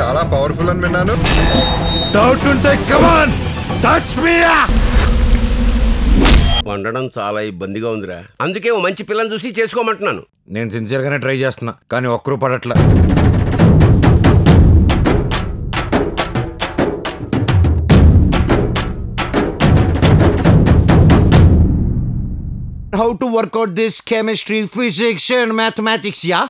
చాలా పవర్ఫుల్ అని విన్నాను. డౌట్ ఉంటే కమాన్ టచ్ మీ వండడం చాలా ఇబ్బందిగా ఉందిరా. అందుకే ఓ మంచి పిల్లని చూసి చేసుకోమంటున్నాను. నేను సిన్సియర్ గానే ట్రై చేస్తున్నా కానీ ఒక్కరూ పడట్లా. How to work out this chemistry, physics, and mathematics, yeah?